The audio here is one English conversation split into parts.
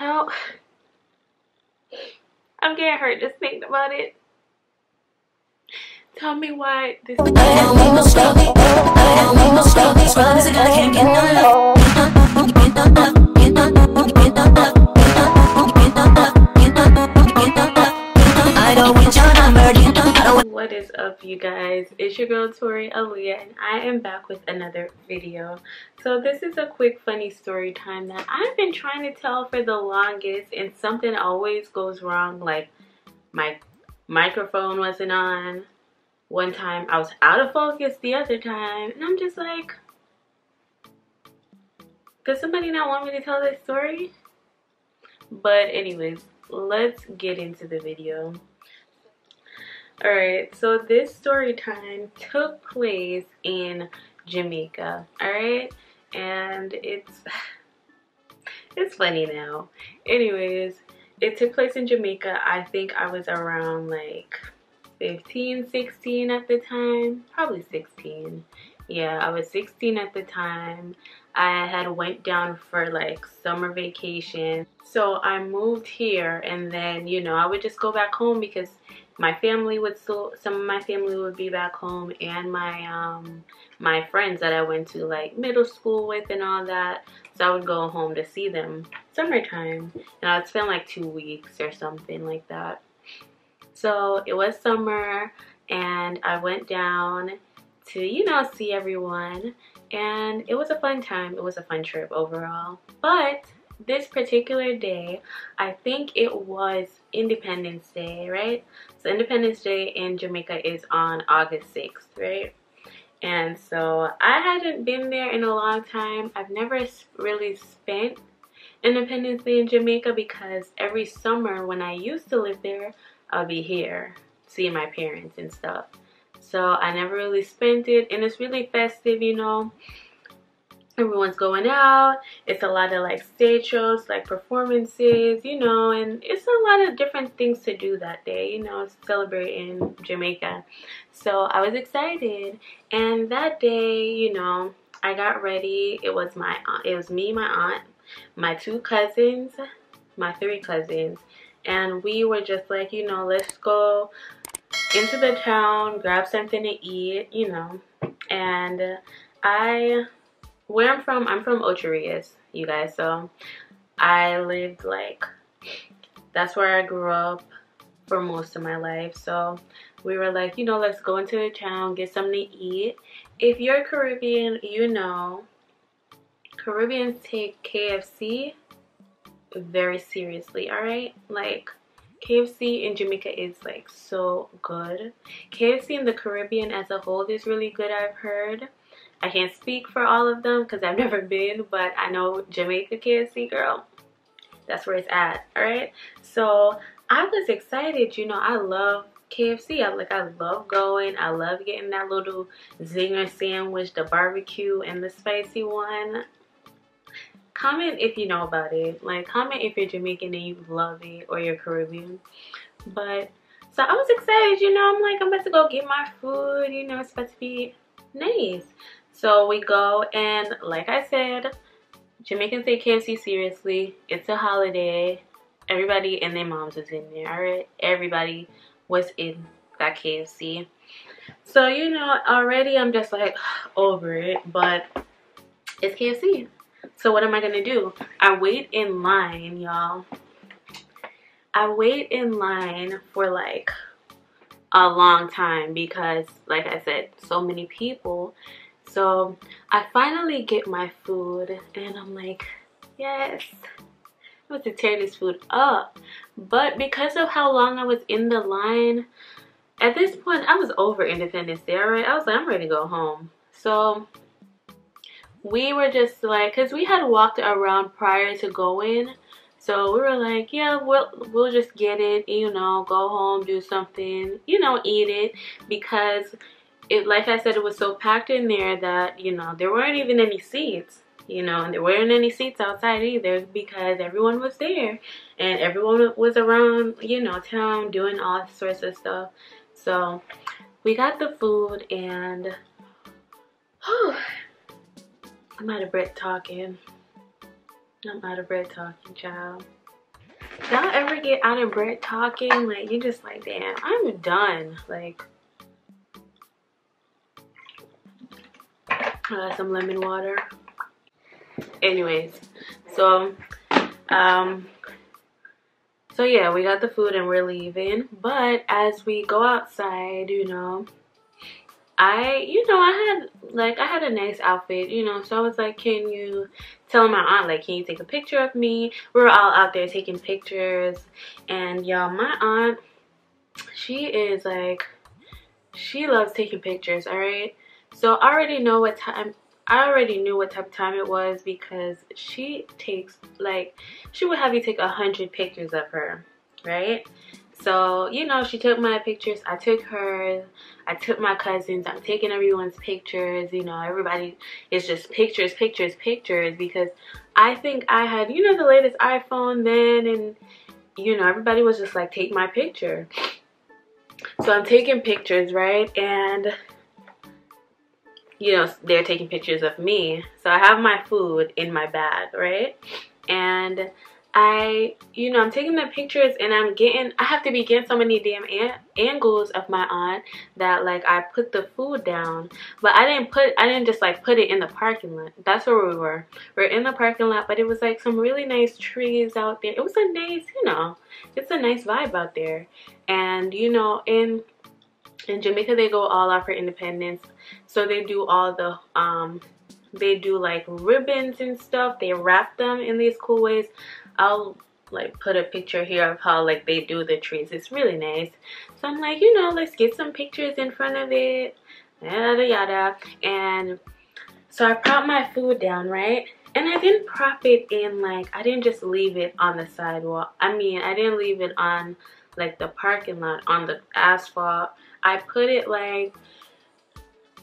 How? I'm getting hurt just thinking about it. Tell me why this. What is up you guys? It's your girl Tori Aaliyah and I am back with another video. So this is a quick funny story time that I've been trying to tell for the longest and something always goes wrong like my microphone wasn't on. One time I was out of focus the other time and I'm just like does somebody not want me to tell this story? But anyways, let's get into the video. Alright, so this story time took place in Jamaica, alright? And it's it's funny now. Anyways, it took place in Jamaica. I think I was around like 15, 16 at the time. Probably 16. Yeah, I was 16 at the time. I had went down for like summer vacation. So I moved here and then, you know, I would just go back home because my family would still some of my family would be back home and my um my friends that I went to like middle school with and all that. So I would go home to see them summertime. And I'd spend like two weeks or something like that. So it was summer and I went down to you know see everyone and it was a fun time it was a fun trip overall but this particular day I think it was Independence Day right so Independence Day in Jamaica is on August 6th, right? And so I hadn't been there in a long time. I've never really spent Independence Day in Jamaica because every summer when I used to live there, I'll be here seeing my parents and stuff. So I never really spent it and it's really festive, you know. Everyone's going out. It's a lot of like stage shows like performances you know and it's a lot of different things to do that day you know celebrate in jamaica. So i was excited and that day you know i got ready. It was my aunt it was me my aunt my two cousins my three cousins and we were just like you know let's go into the town grab something to eat you know and i where I'm from, I'm from Ocho Rios, you guys. So I lived like, that's where I grew up for most of my life. So we were like, you know, let's go into the town, get something to eat. If you're Caribbean, you know, Caribbeans take KFC very seriously, alright? Like, KFC in Jamaica is like so good. KFC in the Caribbean as a whole is really good, I've heard. I can't speak for all of them because I've never been, but I know Jamaica KFC, girl. That's where it's at, all right? So I was excited, you know, I love KFC. I like I love going. I love getting that little zinger sandwich, the barbecue and the spicy one. Comment if you know about it. Like comment if you're Jamaican and you love it or you're Caribbean. But so I was excited, you know, I'm like I'm about to go get my food, you know, it's about to be nice. So we go and like I said, Jamaicans take KFC seriously. It's a holiday. Everybody and their moms was in there, alright? Everybody was in that KFC. So, you know, already I'm just like over it, but it's KFC. So what am I gonna do? I wait in line, y'all. I wait in line for like a long time because like I said, so many people so I finally get my food and I'm like, yes, I'm to tear this food up. But because of how long I was in the line, at this point I was over Independence Day, right? I was like, I'm ready to go home. So we were just like, cause we had walked around prior to going. So we were like, yeah, we'll, we'll just get it, you know, go home, do something, you know, eat it because it like I said, it was so packed in there that, you know, there weren't even any seats, you know, and there weren't any seats outside either because everyone was there and everyone was around, you know, town doing all sorts of stuff. So we got the food and whew, I'm out of breath talking. I'm out of breath talking, child. y'all ever get out of breath talking? Like, you're just like, damn, I'm done. Like, uh, some lemon water. Anyways, so, um, so yeah, we got the food and we're leaving. But as we go outside, you know, I, you know, I had, like, I had a nice outfit, you know, so I was like, can you tell my aunt, like, can you take a picture of me? We were all out there taking pictures, and y'all, my aunt, she is, like, she loves taking pictures, all right? So I already know what time, I already knew what type of time it was because she takes, like, she would have you take a hundred pictures of her, right? So, you know, she took my pictures, I took hers, I took my cousins, I'm taking everyone's pictures, you know, everybody is just pictures, pictures, pictures because I think I had, you know, the latest iPhone then and, you know, everybody was just like, take my picture. So I'm taking pictures, right? And, you know, they're taking pictures of me. So I have my food in my bag, right? And I, you know, I'm taking the pictures and I'm getting, I have to be getting so many damn an angles of my aunt that like I put the food down. But I didn't put, I didn't just like put it in the parking lot. That's where we were. We are in the parking lot, but it was like some really nice trees out there. It was a nice, you know, it's a nice vibe out there. And, you know, in, in Jamaica, they go all out for independence. So they do all the, um, they do like ribbons and stuff. They wrap them in these cool ways. I'll like put a picture here of how like they do the trees. It's really nice. So I'm like, you know, let's get some pictures in front of it. Yada yada. And so I prop my food down, right? And I didn't prop it in like I didn't just leave it on the sidewalk. I mean, I didn't leave it on like the parking lot on the asphalt. I put it like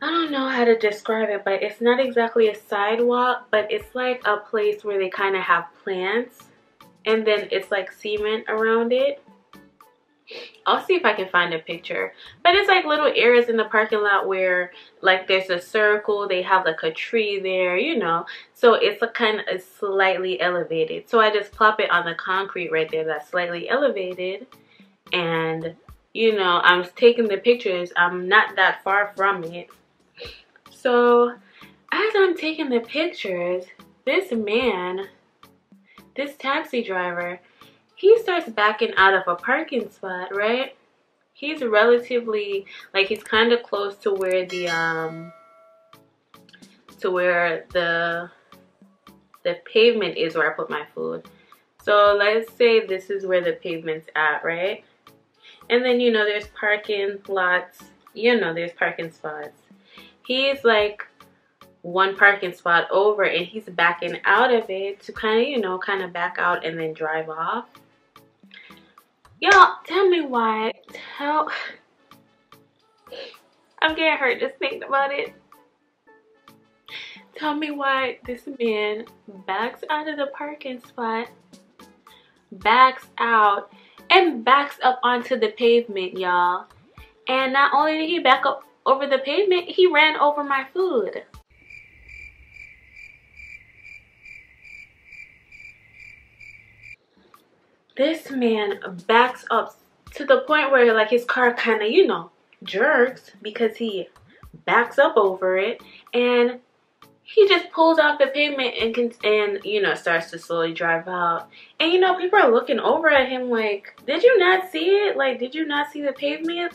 I don't know how to describe it, but it's not exactly a sidewalk, but it's like a place where they kind of have plants and then it's like cement around it. I'll see if I can find a picture. But it's like little areas in the parking lot where like there's a circle, they have like a tree there, you know. So it's a kind of slightly elevated. So I just plop it on the concrete right there that's slightly elevated. And you know, I'm taking the pictures. I'm not that far from it. So as I'm taking the pictures, this man this taxi driver, he starts backing out of a parking spot, right? He's relatively, like he's kind of close to where the, um, to where the, the pavement is where I put my food. So let's say this is where the pavement's at, right? And then, you know, there's parking lots. You know, there's parking spots. He's like one parking spot over and he's backing out of it to kind of, you know, kind of back out and then drive off. Y'all, tell me why. Tell... I'm getting hurt just thinking about it. Tell me why this man backs out of the parking spot, backs out, and backs up onto the pavement, y'all. And not only did he back up over the pavement, he ran over my food. This man backs up to the point where like his car kind of, you know, jerks because he backs up over it and he just pulls off the pavement and can and you know starts to slowly drive out. And you know people are looking over at him like did you not see it? Like did you not see the pavement?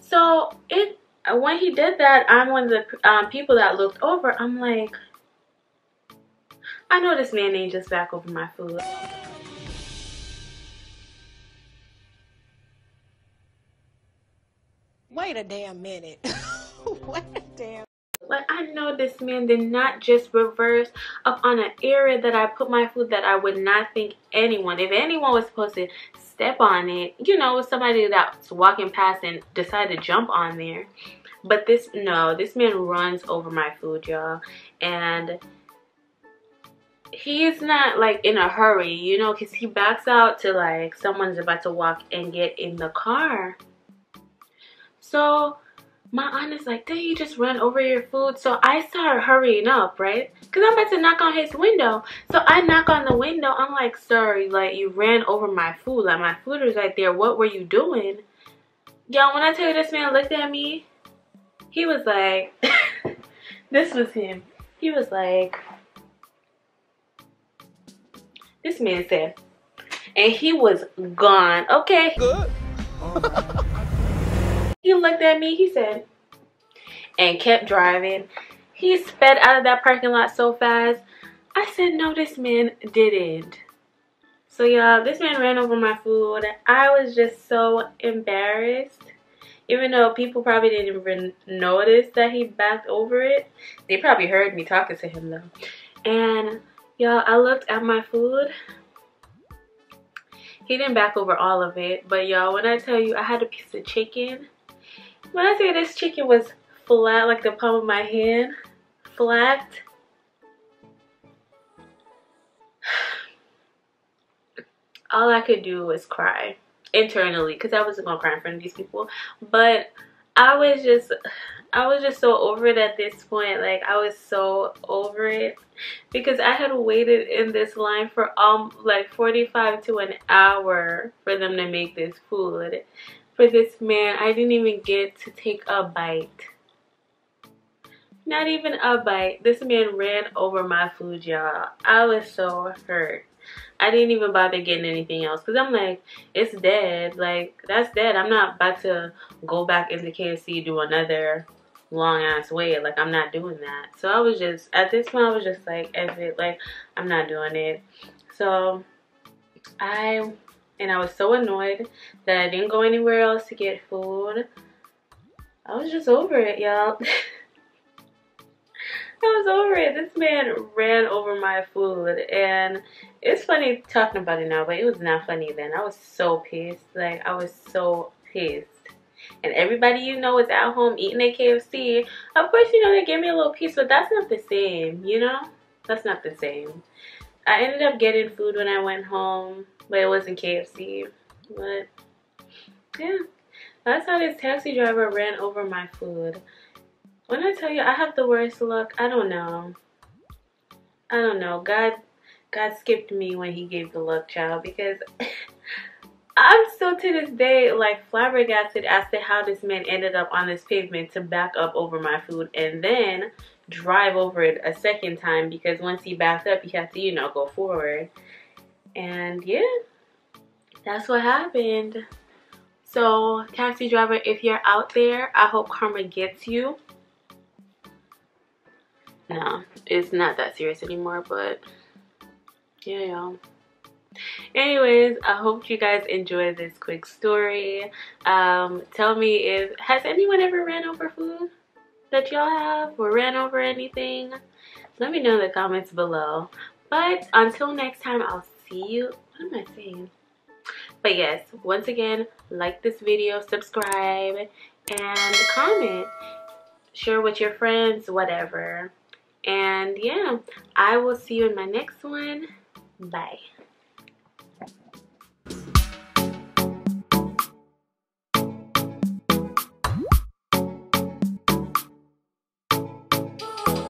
So it when he did that i'm one of the um, people that looked over. I'm like i know this man ain't just back over my food Wait a damn minute. Wait a damn. Like I know this man did not just reverse up on an area that I put my food that I would not think anyone, if anyone was supposed to step on it, you know, somebody that's walking past and decide to jump on there. But this, no, this man runs over my food, y'all. And he's not like in a hurry, you know, because he backs out to like someone's about to walk and get in the car. So my aunt is like, did you just run over your food? So I start hurrying up, right? Because I'm about to knock on his window. So I knock on the window. I'm like, sir, like you ran over my food. Like my food is right there. What were you doing? Y'all, when I tell you this man looked at me, he was like, this was him. He was like, this man said, and he was gone. Okay. Good. he looked at me, he said, and kept driving. He sped out of that parking lot so fast. I said, no, this man didn't. So y'all, this man ran over my food. I was just so embarrassed. Even though people probably didn't even notice that he backed over it. They probably heard me talking to him though. And y'all, I looked at my food he didn't back over all of it. But y'all, when I tell you I had a piece of chicken, when I say this chicken was flat like the palm of my hand, flat. All I could do was cry internally because I wasn't gonna cry in front of these people. But I was just I was just so over it at this point. Like I was so over it because I had waited in this line for um like 45 to an hour for them to make this food. For this man, I didn't even get to take a bite. Not even a bite. This man ran over my food, y'all. I was so hurt. I didn't even bother getting anything else because I'm like, it's dead. Like, that's dead. I'm not about to go back into KFC do another long ass wait. Like, I'm not doing that. So I was just, at this point, I was just like, F it. Like, I'm not doing it. So I, and I was so annoyed that I didn't go anywhere else to get food. I was just over it, y'all. I was over it. This man ran over my food and it's funny talking about it now, but it was not funny then. I was so pissed. Like I was so pissed. And everybody you know is at home eating at KFC. Of course, you know, they gave me a little piece, but that's not the same, you know? That's not the same. I ended up getting food when I went home, but it wasn't KFC. But yeah, that's how this taxi driver ran over my food. When I tell you I have the worst luck, I don't know. I don't know. God God skipped me when he gave the luck child because I'm still to this day like flabbergasted as to how this man ended up on this pavement to back up over my food and then drive over it a second time because once he backed up he had to you know go forward and yeah that's what happened so taxi driver if you're out there I hope karma gets you no, it's not that serious anymore, but yeah, y'all. Anyways, I hope you guys enjoyed this quick story. Um, tell me if, has anyone ever ran over food that y'all have or ran over anything? Let me know in the comments below. But until next time, I'll see you. What am I saying? But yes, once again, like this video, subscribe, and comment. Share with your friends, whatever. And yeah, I will see you in my next one. Bye.